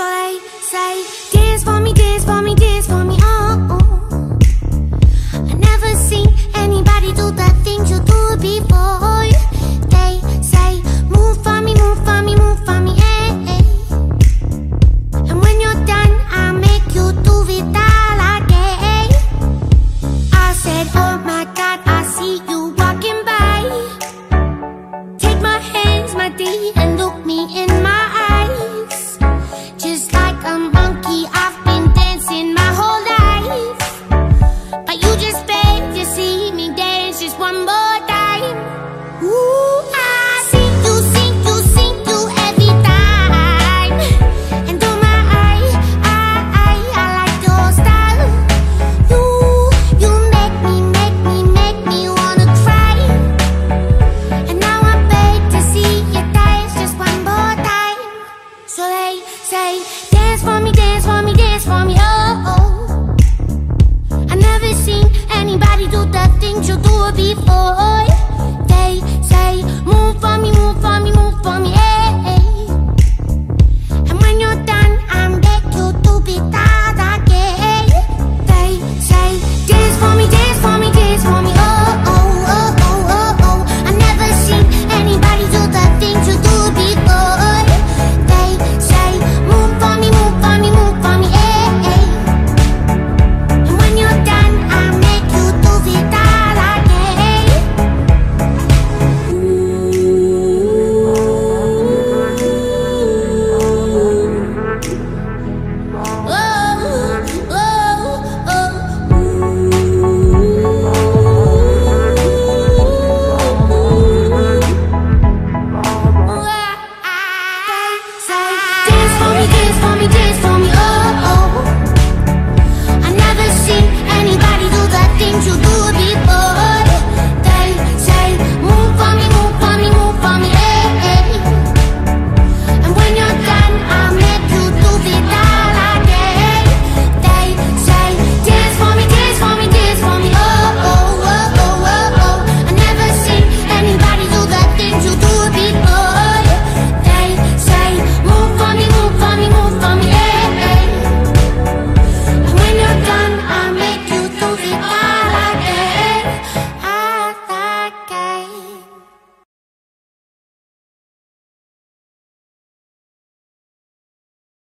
So they say, dance for me, dance for me, before.